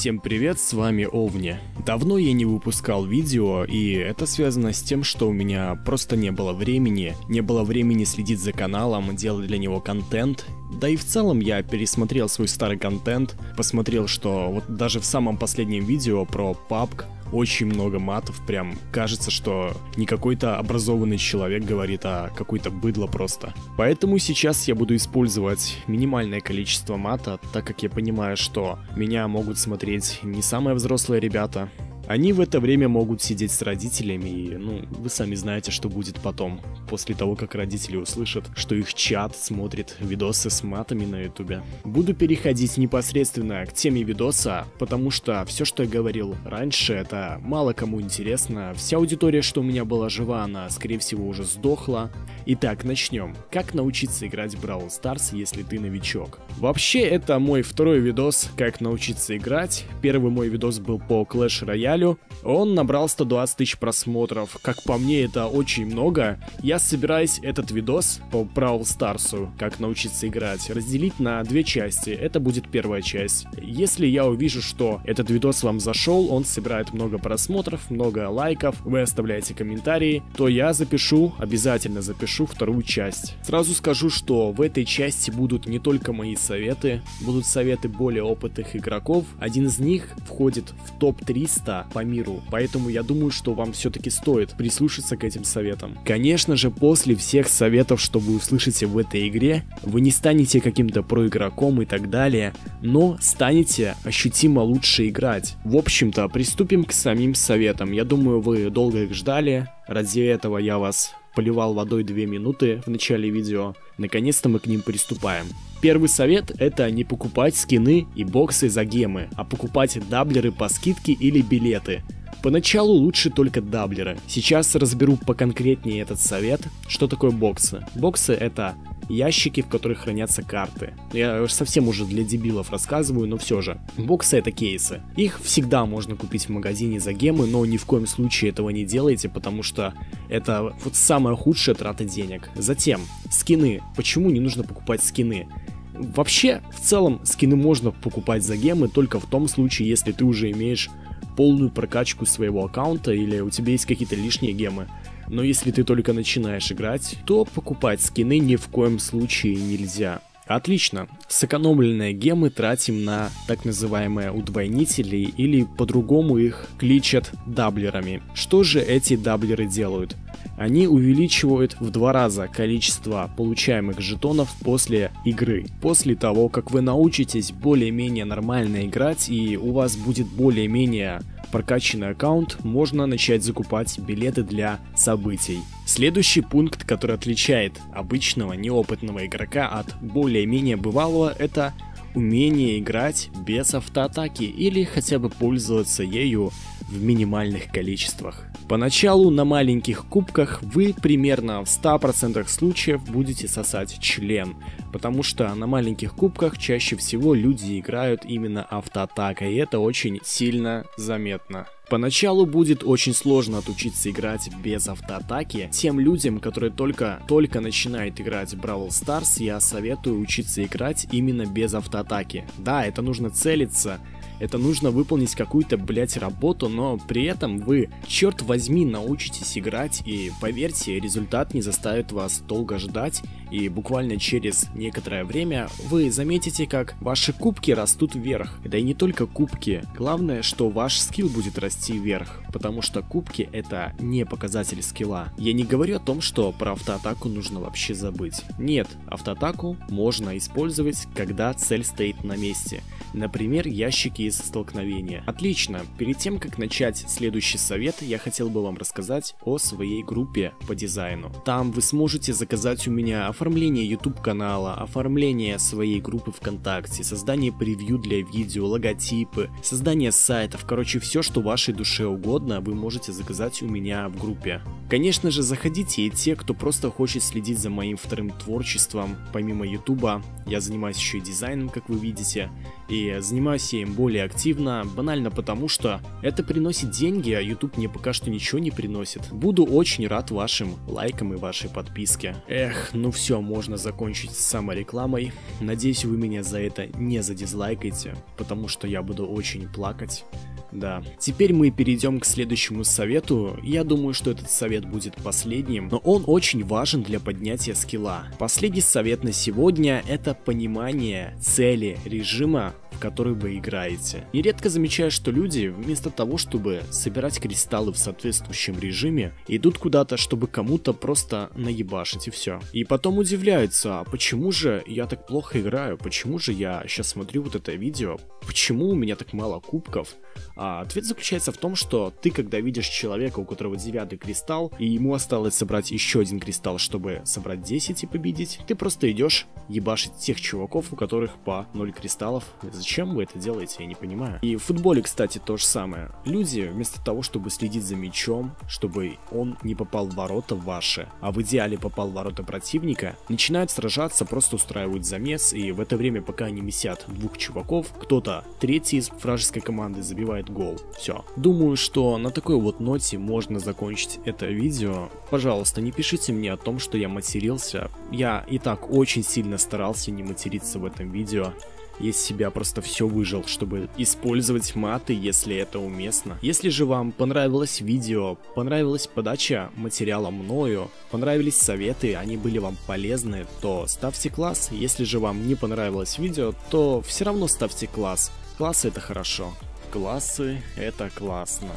Всем привет, с вами Овни. Давно я не выпускал видео, и это связано с тем, что у меня просто не было времени, не было времени следить за каналом, делать для него контент, да и в целом я пересмотрел свой старый контент, посмотрел, что вот даже в самом последнем видео про PUBG очень много матов, прям кажется, что не какой-то образованный человек говорит, а какой-то быдло просто. Поэтому сейчас я буду использовать минимальное количество мата, так как я понимаю, что меня могут смотреть не самые взрослые ребята, они в это время могут сидеть с родителями, и, ну, вы сами знаете, что будет потом, после того, как родители услышат, что их чат смотрит видосы с матами на ютубе. Буду переходить непосредственно к теме видоса, потому что все, что я говорил раньше, это мало кому интересно. Вся аудитория, что у меня была жива, она, скорее всего, уже сдохла. Итак, начнем. Как научиться играть в Brawl Stars, если ты новичок? Вообще, это мой второй видос, как научиться играть. Первый мой видос был по Clash Royale, Роялю. Он набрал 120 тысяч просмотров. Как по мне, это очень много. Я собираюсь этот видос по Brawl Старсу, как научиться играть, разделить на две части. Это будет первая часть. Если я увижу, что этот видос вам зашел, он собирает много просмотров, много лайков, вы оставляете комментарии, то я запишу, обязательно запишу вторую часть. Сразу скажу, что в этой части будут не только мои советы, будут советы более опытных игроков. Один из них входит в топ-300 по миру, поэтому я думаю, что вам все-таки стоит прислушаться к этим советам. Конечно же, после всех советов, что вы услышите в этой игре, вы не станете каким-то проигроком и так далее, но станете ощутимо лучше играть. В общем-то, приступим к самим советам. Я думаю, вы долго их ждали. Ради этого я вас поливал водой 2 минуты в начале видео. Наконец-то мы к ним приступаем. Первый совет это не покупать скины и боксы за гемы, а покупать даблеры по скидке или билеты. Поначалу лучше только даблеры. Сейчас разберу поконкретнее этот совет. Что такое боксы? Боксы это ящики, в которых хранятся карты. Я совсем уже для дебилов рассказываю, но все же. Боксы это кейсы. Их всегда можно купить в магазине за гемы, но ни в коем случае этого не делайте, потому что это вот самая худшая трата денег. Затем, скины. Почему не нужно покупать скины? Вообще, в целом, скины можно покупать за гемы только в том случае, если ты уже имеешь полную прокачку своего аккаунта или у тебя есть какие-то лишние гемы. Но если ты только начинаешь играть, то покупать скины ни в коем случае нельзя. Отлично. Сэкономленные гемы тратим на так называемые удвойнители или по-другому их кличат даблерами. Что же эти даблеры делают? Они увеличивают в два раза количество получаемых жетонов после игры. После того, как вы научитесь более-менее нормально играть и у вас будет более-менее прокачанный аккаунт, можно начать закупать билеты для событий. Следующий пункт, который отличает обычного неопытного игрока от более-менее бывалого, это умение играть без автоатаки или хотя бы пользоваться ею в минимальных количествах. Поначалу на маленьких кубках вы примерно в 100% случаев будете сосать член, потому что на маленьких кубках чаще всего люди играют именно автоатакой, и это очень сильно заметно. Поначалу будет очень сложно отучиться играть без автоатаки. Тем людям, которые только-только начинают играть в Brawl Stars, я советую учиться играть именно без автоатаки. Да, это нужно целиться, это нужно выполнить какую-то, блять, работу, но при этом вы, черт возьми, научитесь играть, и поверьте, результат не заставит вас долго ждать, и буквально через некоторое время вы заметите, как ваши кубки растут вверх. Да и не только кубки, главное, что ваш скилл будет расти вверх, потому что кубки это не показатель скилла. Я не говорю о том, что про автоатаку нужно вообще забыть. Нет, автоатаку можно использовать, когда цель стоит на месте. Например, ящики из столкновения. Отлично, перед тем как начать следующий совет, я хотел бы вам рассказать о своей группе по дизайну. Там вы сможете заказать у меня оформление YouTube канала, оформление своей группы ВКонтакте, создание превью для видео, логотипы, создание сайтов, короче все, что вашей душе угодно, вы можете заказать у меня в группе. Конечно же, заходите и те, кто просто хочет следить за моим вторым творчеством, помимо YouTube, я занимаюсь еще и дизайном, как вы видите, и занимаюсь я им более активно, банально потому, что это приносит деньги, а YouTube мне пока что ничего не приносит. Буду очень рад вашим лайкам и вашей подписке. Эх, ну все можно закончить с саморекламой. Надеюсь, вы меня за это не задизлайкаете, потому что я буду очень плакать. Да. Теперь мы перейдем к следующему совету. Я думаю, что этот совет будет последним, но он очень важен для поднятия скилла. Последний совет на сегодня это понимание цели режима который вы играете. Нередко замечаю, что люди, вместо того, чтобы собирать кристаллы в соответствующем режиме, идут куда-то, чтобы кому-то просто наебашить и все. И потом удивляются, а почему же я так плохо играю, почему же я сейчас смотрю вот это видео, почему у меня так мало кубков? А ответ заключается в том, что ты, когда видишь человека, у которого девятый кристалл, и ему осталось собрать еще один кристалл, чтобы собрать 10 и победить, ты просто идешь ебашить тех чуваков, у которых по 0 кристаллов. Зачем вы это делаете, я не понимаю. И в футболе, кстати, то же самое. Люди, вместо того, чтобы следить за мячом, чтобы он не попал в ворота ваши, а в идеале попал в ворота противника, начинают сражаться, просто устраивают замес, и в это время, пока они месят двух чуваков, кто-то третий из вражеской команды забивает гол. Все. Думаю, что на такой вот ноте можно закончить это видео. Пожалуйста, не пишите мне о том, что я матерился. Я и так очень сильно старался не материться в этом видео из себя просто все выжил, чтобы использовать маты, если это уместно. Если же вам понравилось видео, понравилась подача материала мною, понравились советы, они были вам полезны, то ставьте класс. Если же вам не понравилось видео, то все равно ставьте класс. Классы это хорошо. Классы это классно.